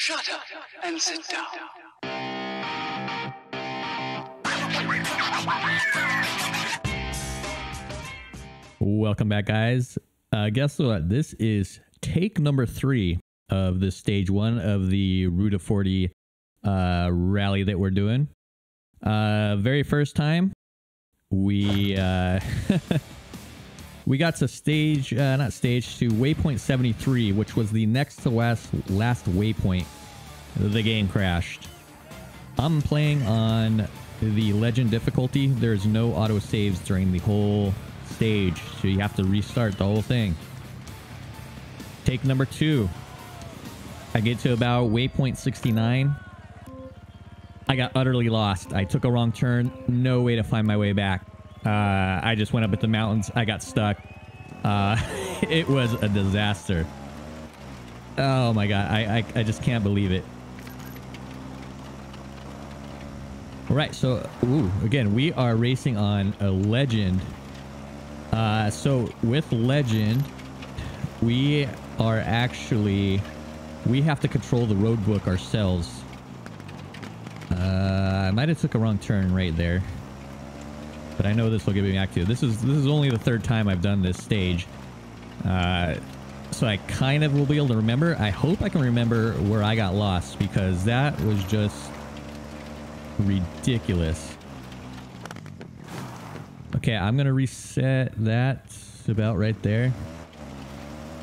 Shut up and sit down. Welcome back, guys. Uh, guess what? This is take number three of the stage one of the Ruta 40 uh, rally that we're doing. Uh, very first time, we uh, we got to stage, uh, not stage, to waypoint 73, which was the next to last last waypoint. The game crashed. I'm playing on the legend difficulty. There's no auto saves during the whole stage, so you have to restart the whole thing. Take number two. I get to about waypoint 69. I got utterly lost. I took a wrong turn. No way to find my way back. Uh, I just went up at the mountains. I got stuck. Uh, it was a disaster. Oh my god. I, I, I just can't believe it. All right, so ooh, again, we are racing on a legend. Uh, so with legend, we are actually we have to control the road book ourselves. Uh, I might have took a wrong turn right there, but I know this will get me back to. You. This is this is only the third time I've done this stage, uh, so I kind of will be able to remember. I hope I can remember where I got lost because that was just ridiculous. Okay, I'm gonna reset that about right there.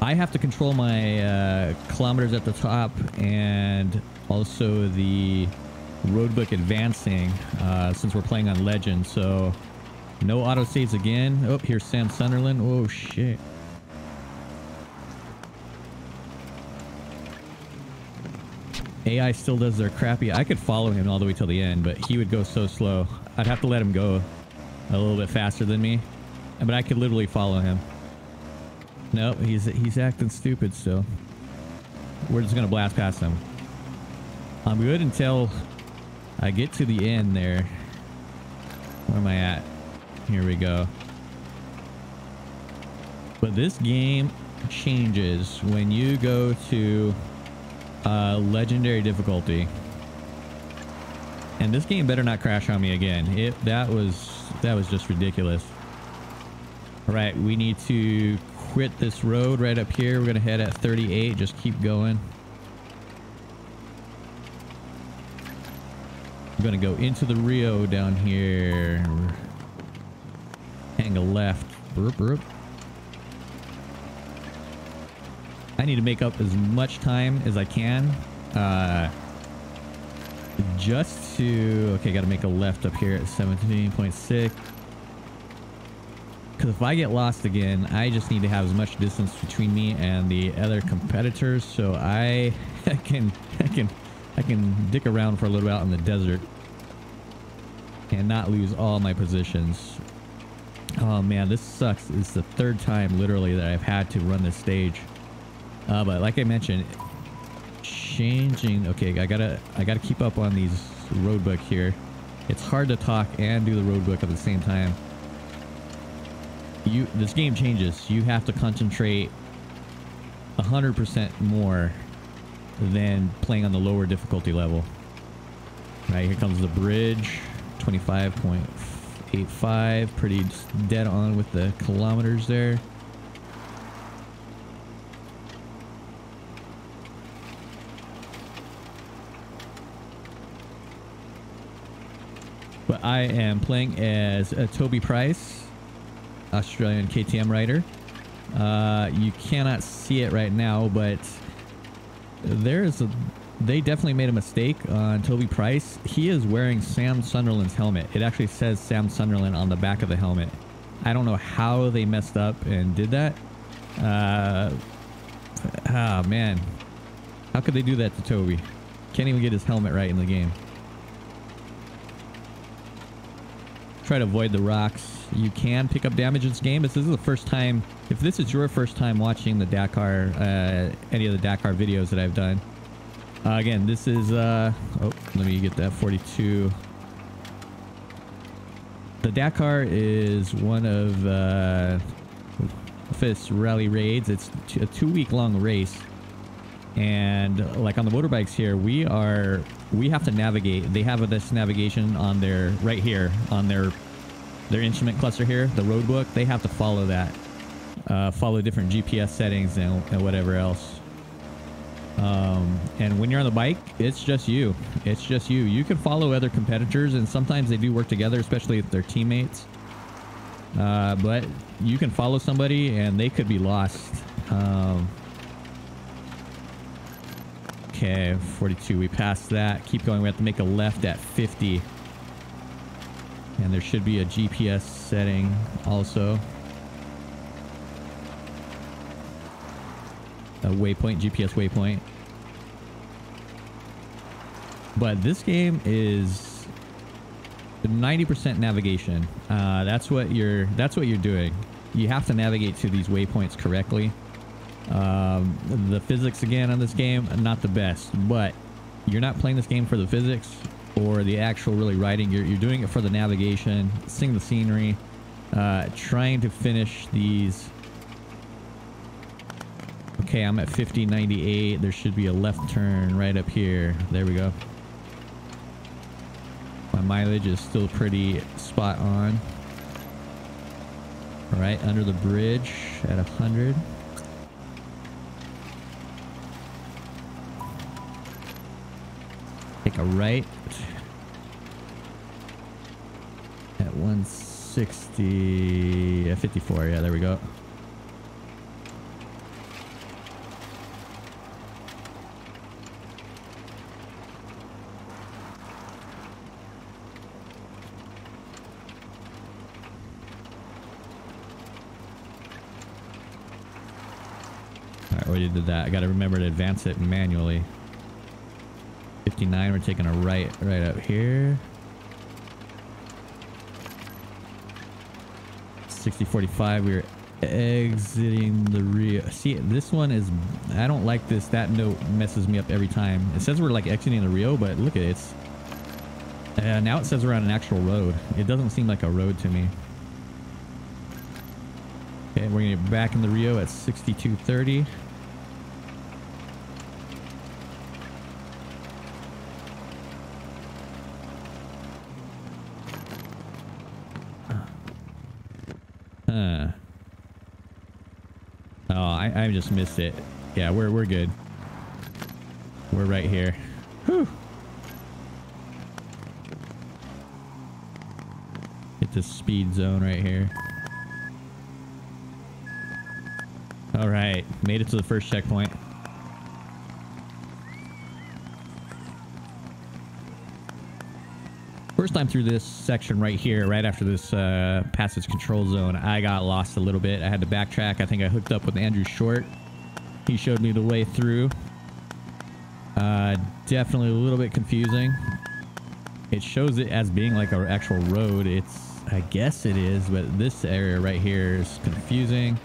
I have to control my uh, kilometers at the top and also the roadbook advancing uh, since we're playing on legend. So no auto saves again. Oh, here's Sam Sunderland. Oh shit. AI still does their crappy. I could follow him all the way till the end, but he would go so slow. I'd have to let him go a little bit faster than me, but I could literally follow him. Nope, he's he's acting stupid still. We're just gonna blast past him. I'm good until I get to the end there. Where am I at? Here we go. But this game changes when you go to uh, legendary difficulty. And this game better not crash on me again. It that was that was just ridiculous. All right, we need to quit this road right up here. We're gonna head at 38. Just keep going. I'm gonna go into the Rio down here. Hang a left. Burp, burp. I need to make up as much time as I can. Uh, just to... Okay, got to make a left up here at 17.6. Because if I get lost again, I just need to have as much distance between me and the other competitors, so I, I can I can I can dick around for a little bit out in the desert and not lose all my positions. Oh man, this sucks. It's the third time literally that I've had to run this stage. Uh, but like I mentioned, changing. Okay, I gotta I gotta keep up on these roadbook here. It's hard to talk and do the roadbook at the same time. You this game changes. You have to concentrate hundred percent more than playing on the lower difficulty level. Right here comes the bridge, twenty five point eight five. Pretty dead on with the kilometers there. But I am playing as uh, Toby Price, Australian KTM rider. Uh, you cannot see it right now, but there's a. They definitely made a mistake on Toby Price. He is wearing Sam Sunderland's helmet. It actually says Sam Sunderland on the back of the helmet. I don't know how they messed up and did that. Uh, ah, man. How could they do that to Toby? Can't even get his helmet right in the game. try to avoid the rocks. You can pick up damage in this game. This is the first time, if this is your first time watching the Dakar, uh, any of the Dakar videos that I've done. Uh, again, this is, uh, oh, let me get that 42. The Dakar is one of uh, rally raids. It's a two week long race. And like on the motorbikes here, we are we have to navigate. They have this navigation on their right here on their their instrument cluster here, the road book. They have to follow that, uh, follow different GPS settings and, and whatever else. Um, and when you're on the bike, it's just you. It's just you. You can follow other competitors, and sometimes they do work together, especially if they're teammates. Uh, but you can follow somebody, and they could be lost. Um, okay, 42. We passed that. Keep going. We have to make a left at 50. And there should be a GPS setting also. A waypoint, GPS waypoint. But this game is 90% navigation. Uh, that's what you're. That's what you're doing. You have to navigate to these waypoints correctly. Um, the physics again on this game, not the best, but you're not playing this game for the physics or the actual really riding. You're, you're doing it for the navigation, seeing the scenery, uh, trying to finish these Okay, I'm at 5098. There should be a left turn right up here. There we go. My mileage is still pretty spot on. All right, under the bridge at 100. Take a right at 160, at 54. Yeah, there we go. already that. I got to remember to advance it manually. 59, we're taking a right right up here. 6045, we're exiting the Rio. See, this one is, I don't like this. That note messes me up every time. It says we're like exiting the Rio, but look at it. It's, uh, now it says we're on an actual road. It doesn't seem like a road to me. Okay, we're gonna get back in the Rio at 6230. I just missed it. Yeah, we're we're good. We're right here. Whew. Hit the speed zone right here. All right, made it to the first checkpoint. Time through this section right here, right after this uh, passage control zone, I got lost a little bit. I had to backtrack. I think I hooked up with Andrew Short. He showed me the way through. Uh, definitely a little bit confusing. It shows it as being like an actual road. It's, I guess it is, but this area right here is confusing.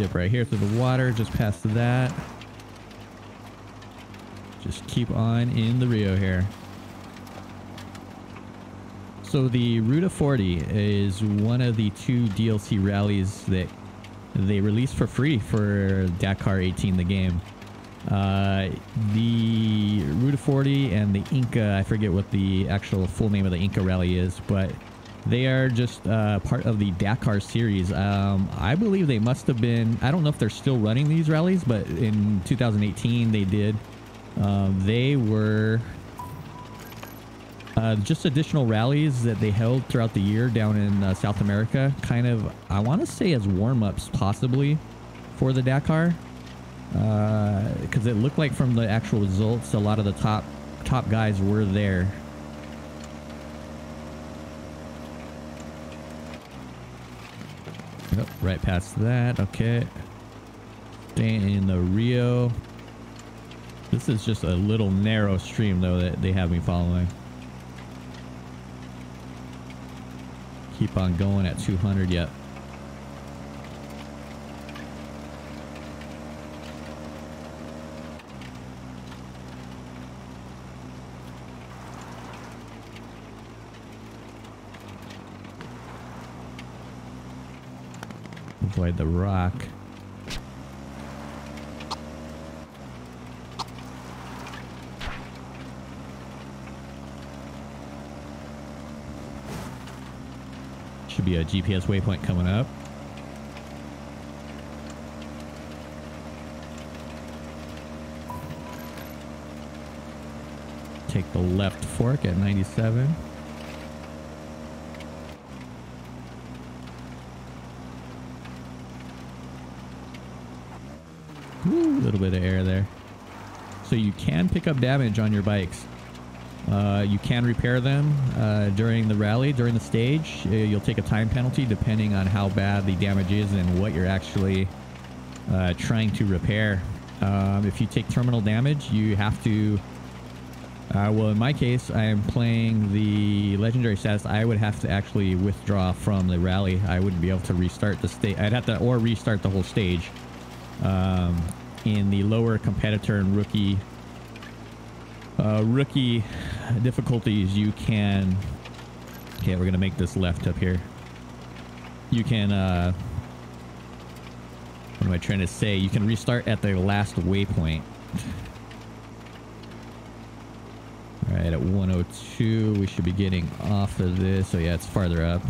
Dip right here through the water, just past that. Just keep on in the Rio here. So the Ruta 40 is one of the two DLC rallies that they released for free for Dakar 18, the game. Uh, the Ruta 40 and the Inca, I forget what the actual full name of the Inca rally is, but they are just uh, part of the Dakar series. Um, I believe they must have been. I don't know if they're still running these rallies, but in 2018 they did. Um, they were uh, just additional rallies that they held throughout the year down in uh, South America. Kind of, I want to say as warm ups, possibly for the Dakar, because uh, it looked like from the actual results, a lot of the top top guys were there. Yep, right past that. Okay. Staying in the Rio. This is just a little narrow stream, though, that they have me following. Keep on going at 200. Yep. Avoid the rock. Should be a GPS waypoint coming up. Take the left fork at 97. A little bit of air there. So you can pick up damage on your bikes. Uh, you can repair them uh, during the rally, during the stage. Uh, you'll take a time penalty depending on how bad the damage is and what you're actually uh, trying to repair. Um, if you take terminal damage, you have to. Uh, well, in my case, I am playing the legendary status. I would have to actually withdraw from the rally. I wouldn't be able to restart the stage. I'd have to or restart the whole stage. Um, in the lower competitor and rookie uh, rookie difficulties, you can. Okay, we're gonna make this left up here. You can. Uh, what am I trying to say? You can restart at the last waypoint. All right, at 102, we should be getting off of this. So yeah, it's farther up.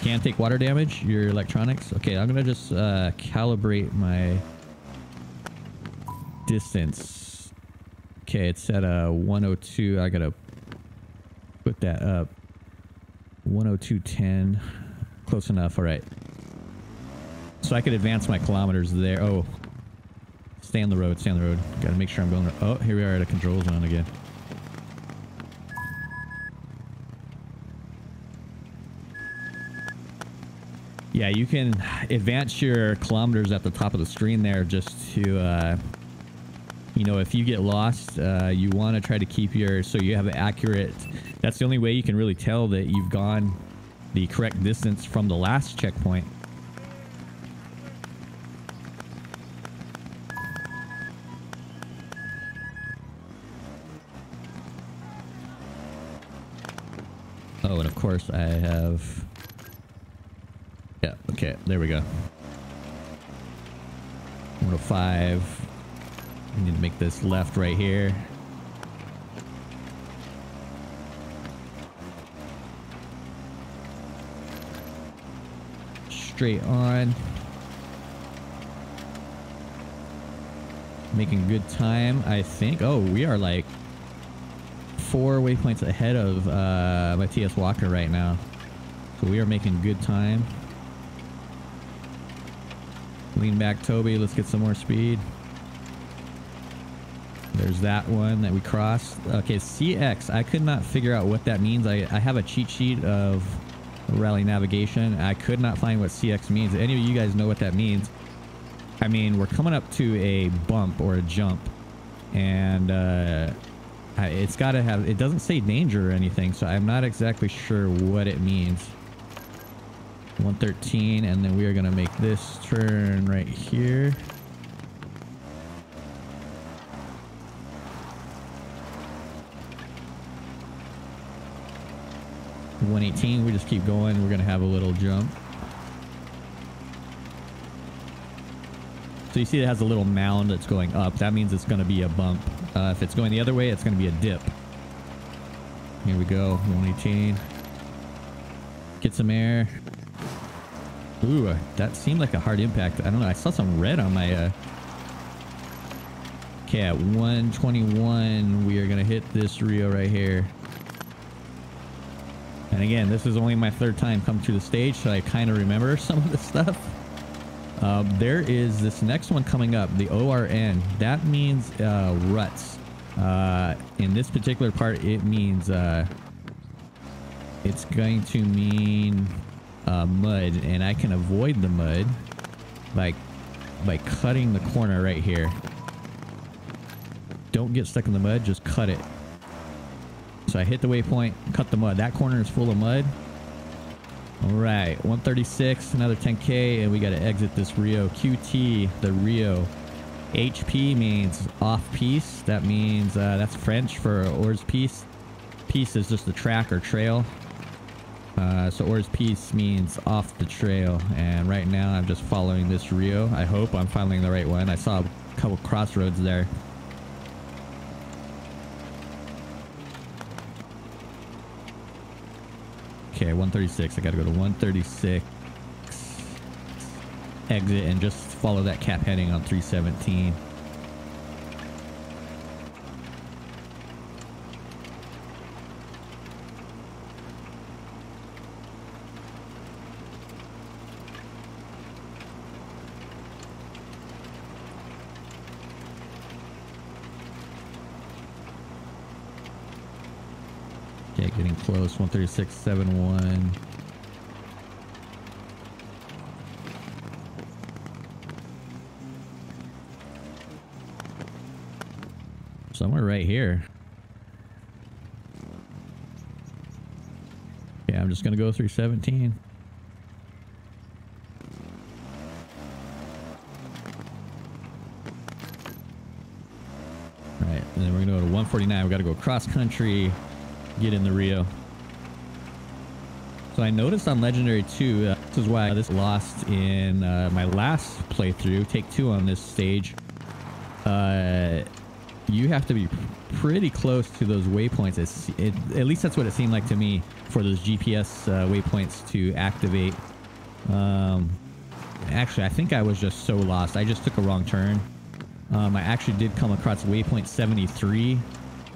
Can take water damage, your electronics. Okay, I'm gonna just uh, calibrate my distance. Okay, it's at a 102. I gotta put that up. 102.10. Close enough. All right. So I could advance my kilometers there. Oh, stay on the road. Stay on the road. Gotta make sure I'm going. Oh, here we are at a control zone again. Yeah, you can advance your kilometers at the top of the screen there just to, uh, you know, if you get lost, uh, you want to try to keep your, so you have an accurate, that's the only way you can really tell that you've gone the correct distance from the last checkpoint. Oh, and of course I have okay, there we go. 105. We need to make this left right here. Straight on. Making good time, I think. Oh, we are like four waypoints ahead of uh, Matthias Walkner right now. So we are making good time. Lean back, Toby. Let's get some more speed. There's that one that we crossed. Okay, CX. I could not figure out what that means. I, I have a cheat sheet of rally navigation. I could not find what CX means. Any of you guys know what that means? I mean, we're coming up to a bump or a jump. And uh, it's got to have... It doesn't say danger or anything, so I'm not exactly sure what it means. 113 and then we are to make this turn right here One eighteen. We just keep going. We're gonna have a little jump. So you see it has a little mound that's going up. That means it's going to be a bump. Uh, if it's going the other way, it's going to be a dip. Here we go. 118. Get some air. Ooh, uh, that seemed like a hard impact. I don't know. I saw some red on my... Uh... Okay, at 121, we are going to hit this Rio right here. And again, this is only my third time come to the stage, so I kind of remember some of the stuff. Um, there is this next one coming up, the ORN. That means uh, ruts. Uh, in this particular part, it means... Uh, it's going to mean uh, mud and I can avoid the mud by, by cutting the corner right here. Don't get stuck in the mud, just cut it. So I hit the waypoint, cut the mud. That corner is full of mud. All right, 136, another 10K, and we got to exit this Rio QT, the Rio. HP means off piste. That means uh, that's French for hors piste. Piste is just the track or trail. Uh, so hors piste means off the trail. And right now I'm just following this Rio. I hope I'm following the right one. I saw a couple crossroads there. Okay, 136. I gotta go to 136. Exit and just follow that cap heading on 317. Okay, getting close. 136.71. Somewhere right here. Yeah, I'm just going to go through 17. All right, and then we're going to go to 149. we got to go cross country, get in the Rio. So I noticed on Legendary 2, uh, this is why this lost in uh, my last playthrough, take two on this stage. Uh, you have to be pretty close to those waypoints. It, at least that's what it seemed like to me for those GPS uh, waypoints to activate. Um, actually, I think I was just so lost. I just took a wrong turn. Um, I actually did come across waypoint 73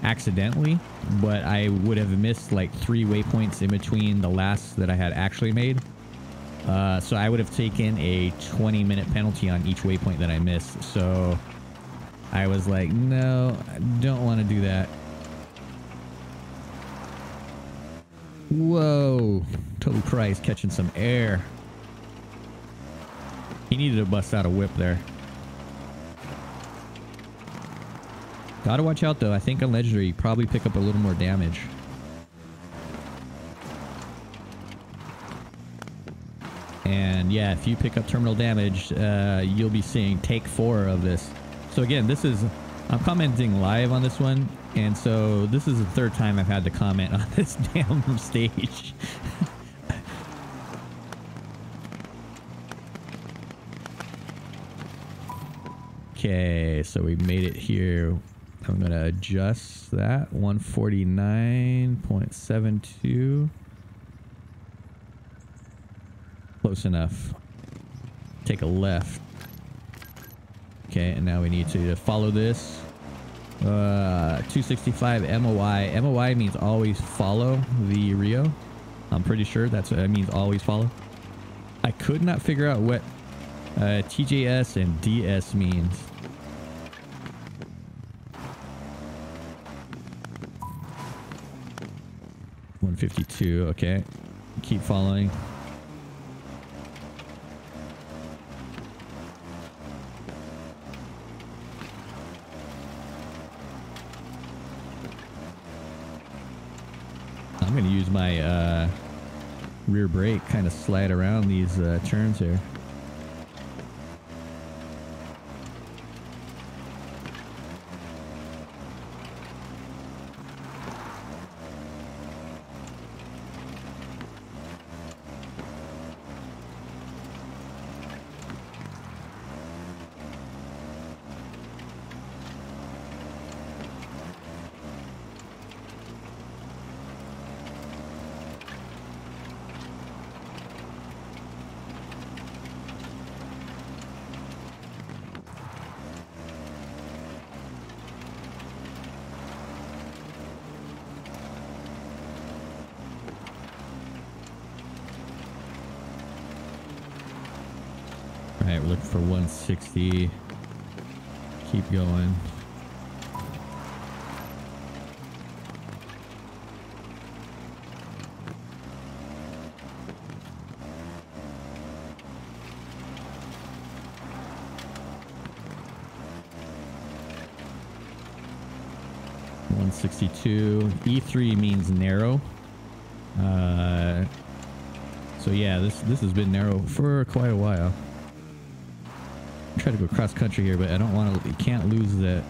accidentally, but I would have missed like three waypoints in between the last that I had actually made. Uh, so I would have taken a 20 minute penalty on each waypoint that I missed. So I was like, no, I don't want to do that. Whoa. Toby Price catching some air. He needed to bust out a whip there. Gotta watch out though. I think on Legendary you probably pick up a little more damage. And yeah, if you pick up terminal damage, uh, you'll be seeing take four of this. So again, this is, I'm commenting live on this one. And so this is the third time I've had to comment on this damn stage. okay, so we made it here. I'm going to adjust that 149.72. Close enough. Take a left. Okay, and now we need to follow this. Uh, 265 MOI. MOI means always follow the Rio. I'm pretty sure that's what it means always follow. I could not figure out what uh, TJS and DS means. One fifty two. Okay, keep following. I'm going to use my uh, rear brake, kind of slide around these uh, turns here. 60. Keep going. One sixty-two. E three means narrow. Uh, so yeah, this this has been narrow for quite a while try to go cross country here, but I don't want to. You can't lose that.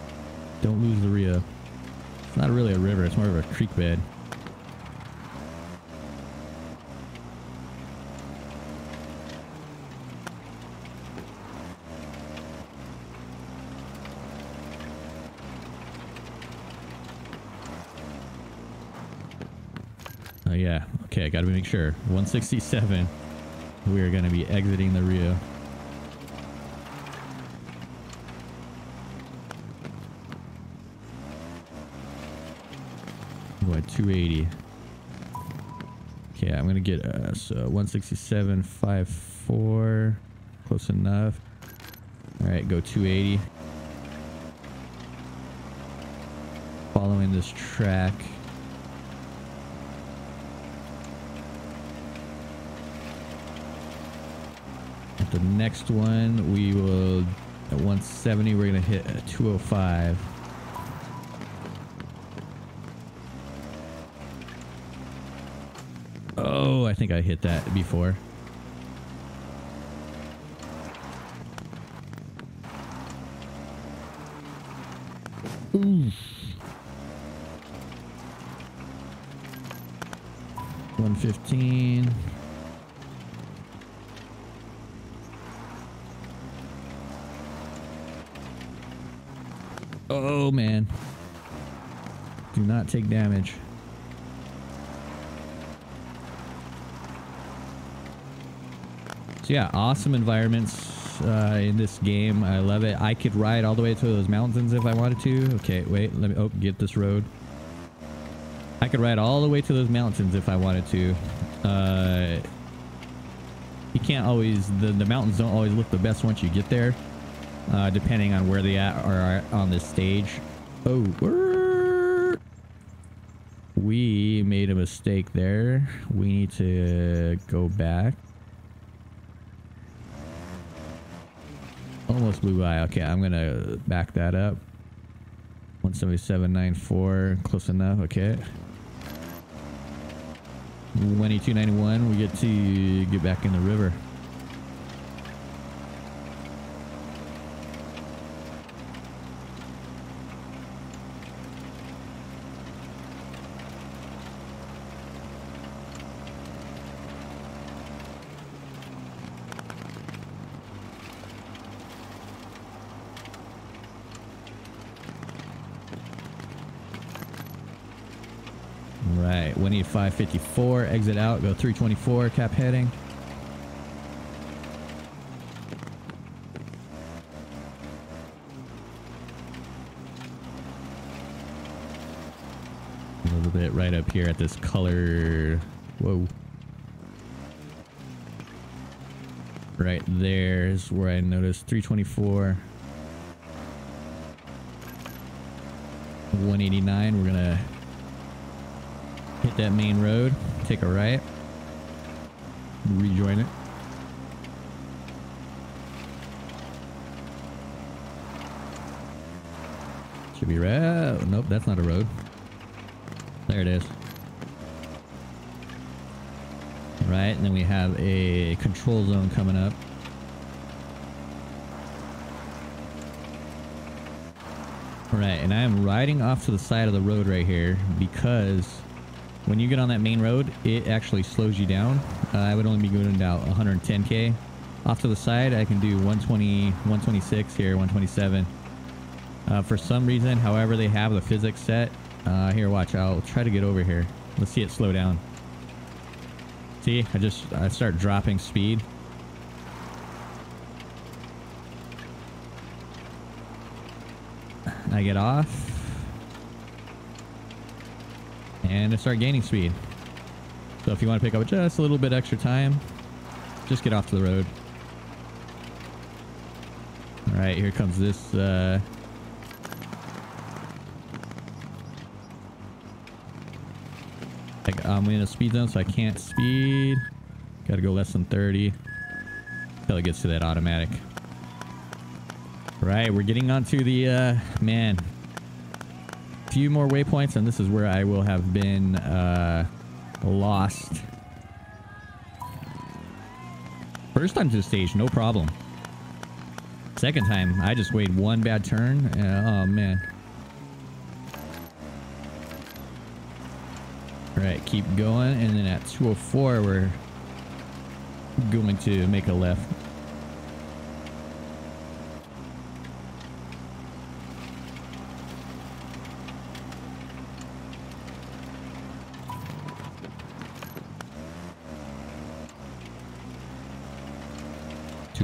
Don't lose the Rio. It's not really a river. It's more of a creek bed. Oh yeah. Okay, I gotta make sure. 167. We are gonna be exiting the Rio. What 280? Okay, I'm gonna get uh so 167 54 close enough. All right, go 280. Following this track. At the next one, we will at 170. We're gonna hit a 205. Oh, I think I hit that before. Oof. 115. Oh man. Do not take damage. So yeah, awesome environments uh, in this game. I love it. I could ride all the way to those mountains if I wanted to. Okay, wait. Let me. Oh, get this road. I could ride all the way to those mountains if I wanted to. Uh, you can't always. The the mountains don't always look the best once you get there, uh, depending on where they at are on this stage. Oh, we made a mistake there. We need to go back. Almost blew by. Okay, I'm gonna back that up. 177.94, close enough. Okay. 2291, we get to get back in the river. Right, 185.54, exit out, go 324, cap heading. A little bit right up here at this color. Whoa. Right there's where I noticed 324. 189, we're gonna that main road, take a right, rejoin it. Should be right. oh, Nope, that's not a road. There it is. Right, and then we have a control zone coming up. Right, and I am riding off to the side of the road right here because when you get on that main road, it actually slows you down. Uh, I would only be going about 110k. Off to the side, I can do 120, 126 here, 127. Uh, for some reason, however they have the physics set, uh, here, watch, I'll try to get over here. Let's see it slow down. See, I just, I start dropping speed. I get off. And I start gaining speed. So if you want to pick up just a little bit extra time, just get off to the road. All right, here comes this. Uh, I'm in a speed zone, so I can't speed. Got to go less than 30 until it gets to that automatic. Right, we're getting onto the uh, man. Few more waypoints, and this is where I will have been uh, lost. First time to the stage, no problem. second time. I just weighed one bad turn. Uh, oh, man. All right, keep going. And then at 204, we're going to make a left.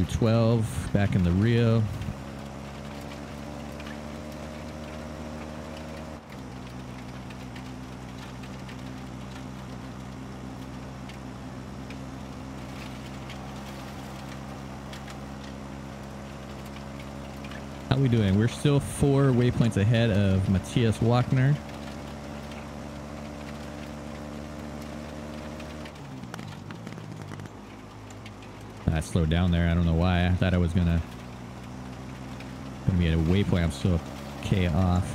Two twelve back in the Rio. How we doing? We're still four waypoints ahead of Matthias Walkner. I slowed down there. I don't know why. I thought I was gonna be at a waypoint. I'm still K off.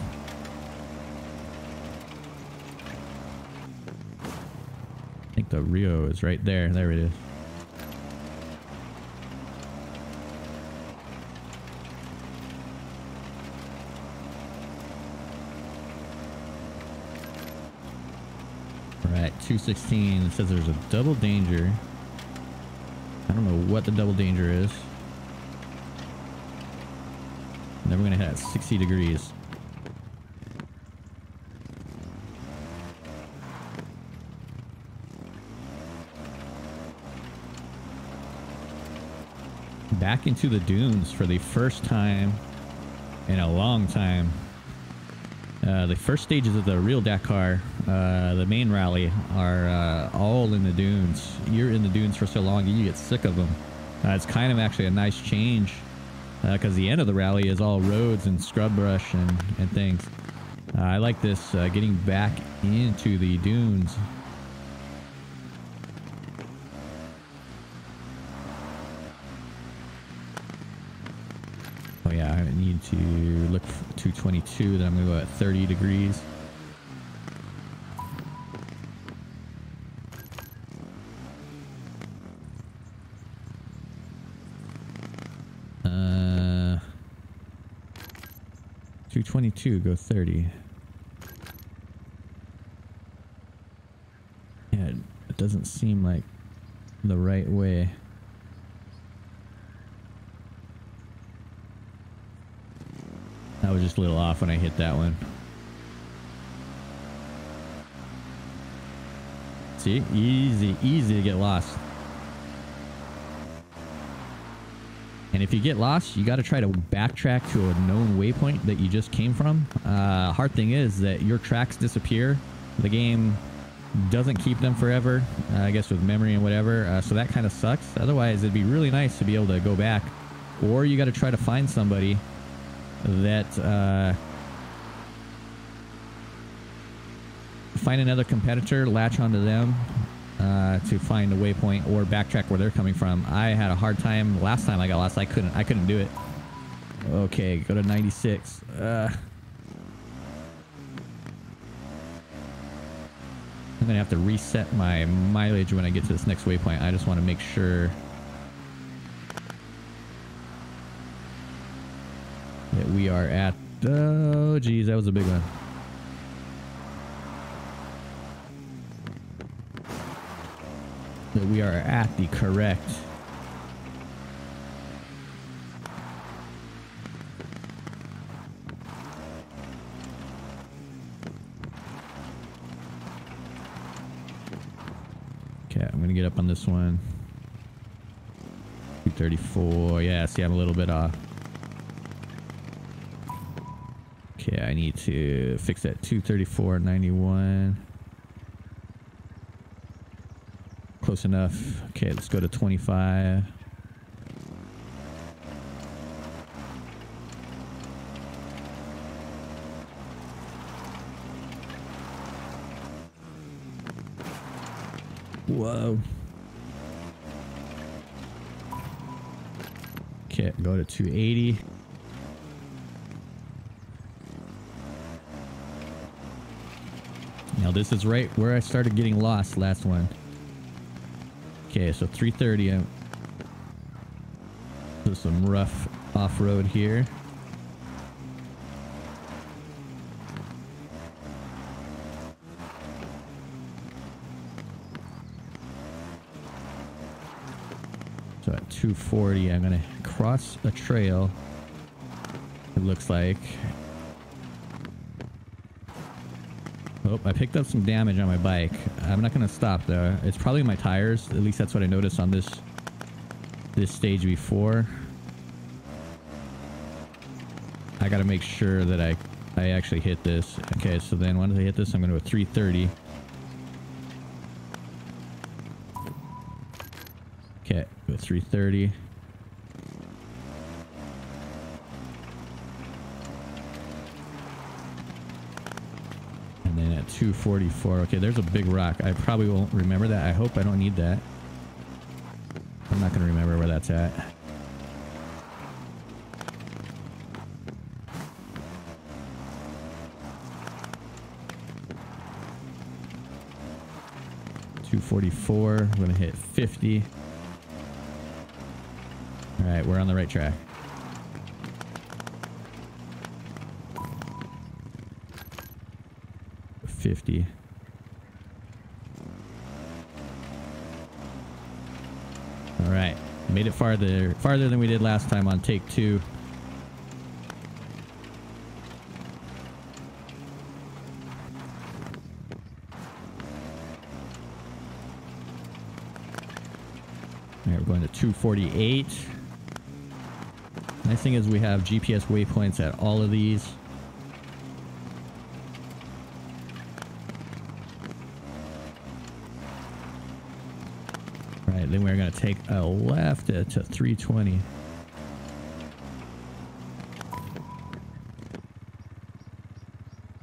I think the Rio is right there. There it is. Right, 216 it says there's a double danger. I don't know what the double danger is. And then we're gonna hit at 60 degrees. Back into the dunes for the first time in a long time. Uh, the first stages of the real Dakar, uh, the main rally, are uh, all in the dunes. You're in the dunes for so long, you get sick of them. Uh, it's kind of actually a nice change because the end of the rally is all roads and scrub brush and, and things. Uh, I like this uh, getting back into the dunes. Oh yeah, I need to look for 222. Then I'm gonna go at 30 degrees. 222. Go 30. Yeah, it, it doesn't seem like the right way. I was just a little off when I hit that one. See? Easy, easy to get lost. And if you get lost, you got to try to backtrack to a known waypoint that you just came from. Uh, hard thing is that your tracks disappear. The game doesn't keep them forever, uh, I guess with memory and whatever. Uh, so that kind of sucks. Otherwise, it'd be really nice to be able to go back. Or you got to try to find somebody that uh, find another competitor, latch onto them uh, to find a waypoint or backtrack where they're coming from. I had a hard time last time I got lost. I couldn't. I couldn't do it. Okay, go to 96. Uh, I'm gonna have to reset my mileage when I get to this next waypoint. I just want to make sure that we are at. Oh, geez, that was a big one. That we are at the correct. Okay, I'm gonna get up on this one. 234. Yeah, see, I'm a little bit off. Okay, I need to fix that 234.91. Close enough. Okay, let's go to 25. Whoa. Okay, go to 280. Now this is right where I started getting lost last one. Okay, so 330. I'm, uh, there's some rough off-road here. So at 240, I'm gonna cross a trail. It looks like. Oh, I picked up some damage on my bike. I'm not gonna stop though. It's probably my tires. At least that's what I noticed on this this stage before. I gotta make sure that I I actually hit this. Okay, so then once I hit this, I'm gonna go 330. Okay, go 330. And then at 244, okay, there's a big rock. I probably won't remember that. I hope I don't need that. I'm not gonna remember where that's at. Two forty-four. I'm gonna hit fifty. All right, we're on the right track. Fifty. All right, made it farther, farther than we did last time on take two. All right, we're going to 248. Nice thing is we have GPS waypoints at all of these. Right, then we're going to take a left at to 320.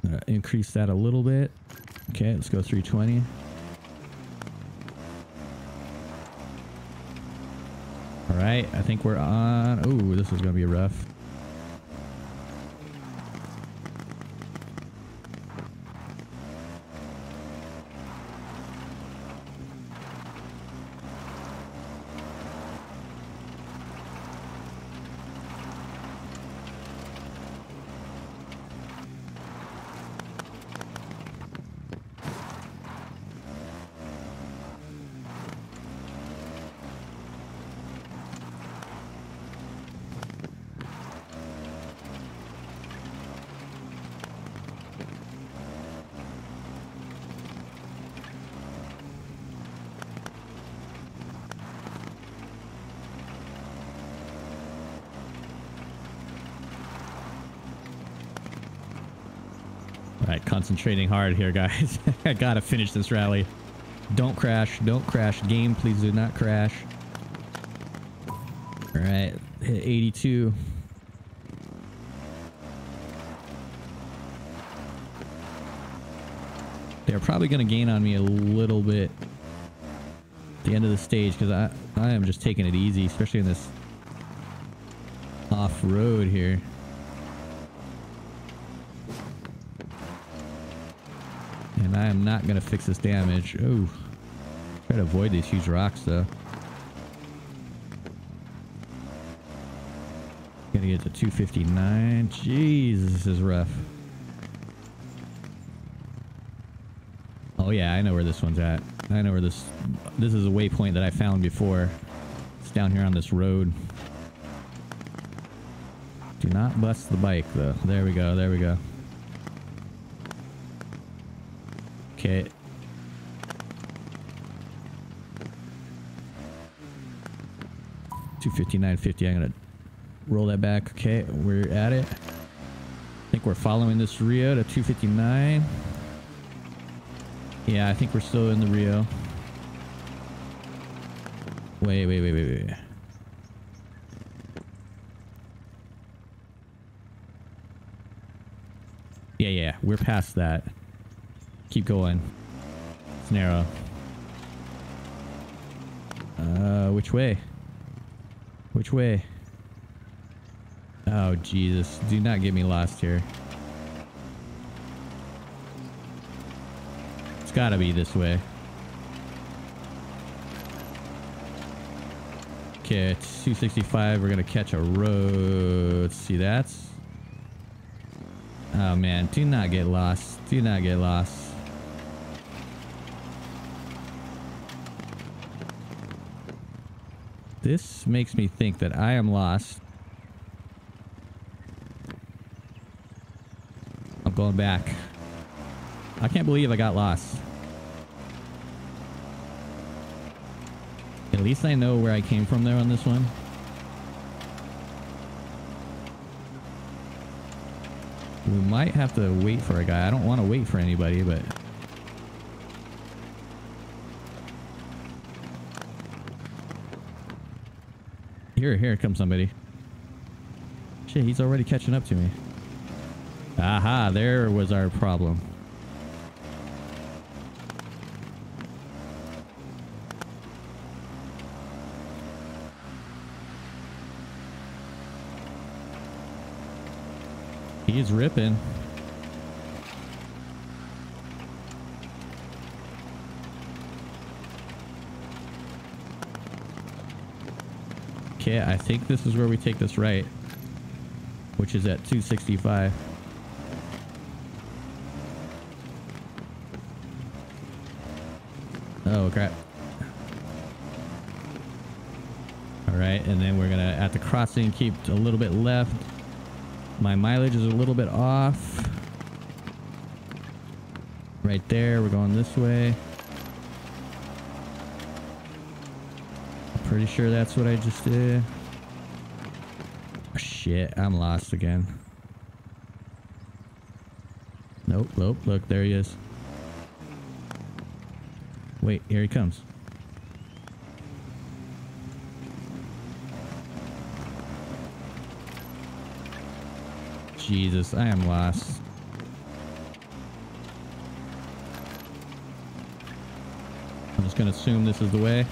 Uh, increase that a little bit. Okay, let's go 320. All right, I think we're on. Ooh, this is going to be rough. All right, concentrating hard here, guys. I gotta finish this rally. Don't crash. Don't crash. Game, please do not crash. All right, hit 82. They're probably gonna gain on me a little bit at the end of the stage because I I am just taking it easy, especially in this off road here. Not going to fix this damage. Oh, try to avoid these huge rocks though. Gotta get to 259. Jeez, this is rough. Oh yeah, I know where this one's at. I know where this... This is a waypoint that I found before. It's down here on this road. Do not bust the bike though. There we go, there we go. Okay. Two fifty nine fifty. I'm gonna roll that back. Okay, we're at it. I think we're following this Rio to two fifty nine. Yeah, I think we're still in the Rio. Wait, wait, wait, wait, wait. Yeah, yeah, we're past that. Keep going. It's narrow. Uh, which way? Which way? Oh, Jesus. Do not get me lost here. It's gotta be this way. Okay, Okay, 265. We're gonna catch a road. See that? Oh man, do not get lost. Do not get lost. This makes me think that I am lost. I'm going back. I can't believe I got lost. At least I know where I came from there on this one. We might have to wait for a guy. I don't want to wait for anybody, but... Here, here comes somebody. Shit, he's already catching up to me. Aha, there was our problem. He's ripping. Okay, I think this is where we take this right, which is at 265. Oh, crap. All right, and then we're gonna, at the crossing, keep a little bit left. My mileage is a little bit off. Right there, we're going this way. Pretty sure that's what I just did. Shit, I'm lost again. Nope, nope, look, there he is. Wait, here he comes. Jesus, I am lost. I'm just gonna assume this is the way.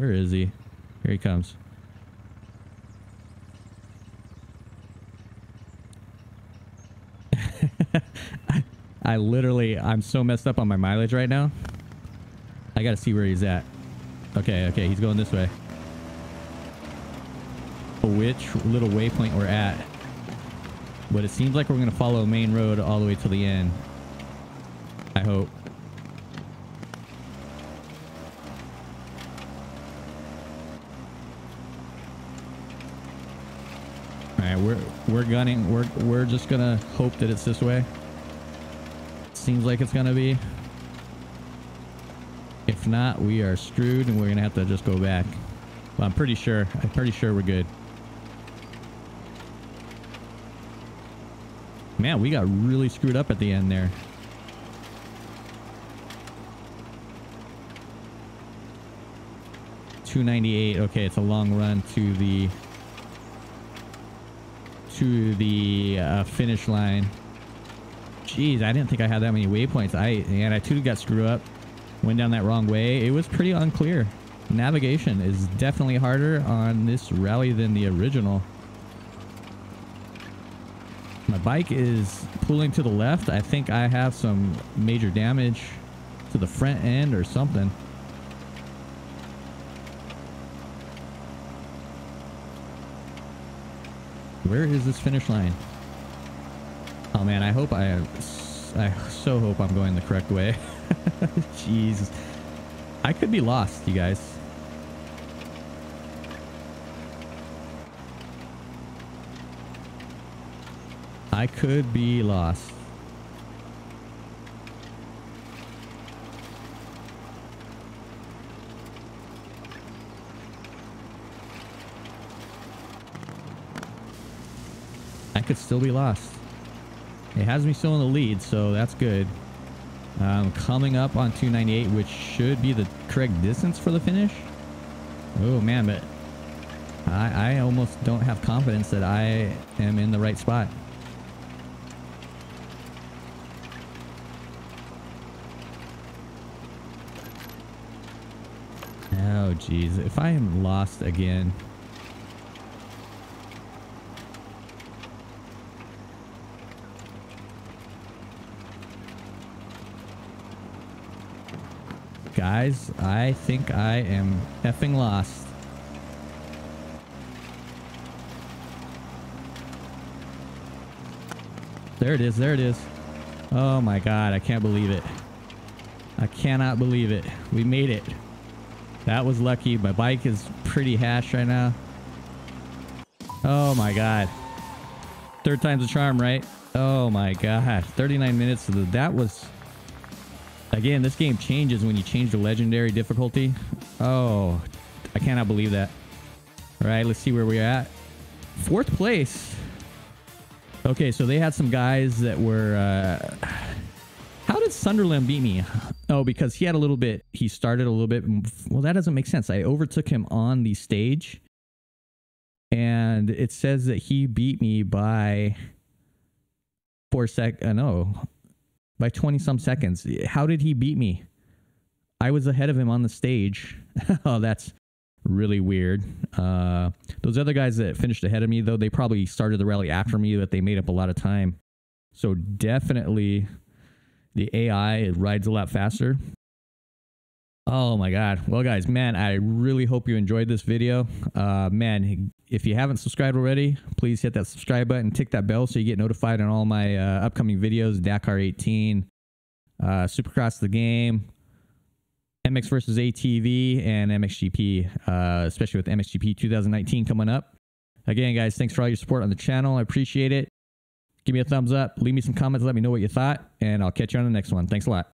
Where is he? Here he comes. I literally, I'm so messed up on my mileage right now. I gotta see where he's at. Okay, okay, he's going this way. Which little waypoint we're at. But it seems like we're gonna follow main road all the way to the end. I hope. We're we're gunning. We're we're just gonna hope that it's this way. Seems like it's gonna be. If not, we are screwed and we're gonna have to just go back. Well, I'm pretty sure. I'm pretty sure we're good. Man, we got really screwed up at the end there. Two ninety eight. Okay, it's a long run to the to the uh, finish line. Jeez, I didn't think I had that many waypoints. I and I too got screwed up. Went down that wrong way. It was pretty unclear. Navigation is definitely harder on this rally than the original. My bike is pulling to the left. I think I have some major damage to the front end or something. Where is this finish line? Oh man, I hope I, I so hope I'm going the correct way. Jeez. I could be lost, you guys. I could be lost. Could still be lost. It has me still in the lead, so that's good. Um, coming up on 298, which should be the correct distance for the finish. Oh man, but I, I almost don't have confidence that I am in the right spot. Oh geez, if I am lost again. Guys, I think I am effing lost. There it is. There it is. Oh my god, I can't believe it. I cannot believe it. We made it. That was lucky. My bike is pretty hash right now. Oh my god. Third time's a charm, right? Oh my god. 39 minutes. That was... Again, this game changes when you change the legendary difficulty. Oh, I cannot believe that. All right, let's see where we're at. Fourth place. Okay, so they had some guys that were. Uh, how did Sunderland beat me? Oh, because he had a little bit. He started a little bit. Well, that doesn't make sense. I overtook him on the stage, and it says that he beat me by four sec. Uh, no, by twenty some seconds. How did he beat me? I was ahead of him on the stage. oh, that's really weird. Uh, those other guys that finished ahead of me, though, they probably started the rally after me, but they made up a lot of time. So definitely the AI rides a lot faster. Oh my God. Well, guys, man, I really hope you enjoyed this video. Uh, man, if you haven't subscribed already, please hit that subscribe button, tick that bell so you get notified on all my uh, upcoming videos Dakar 18, uh, Supercross the game, MX versus ATV and MXGP, uh, especially with MXGP 2019 coming up. Again, guys, thanks for all your support on the channel. I appreciate it. Give me a thumbs up, leave me some comments, let me know what you thought, and I'll catch you on the next one. Thanks a lot.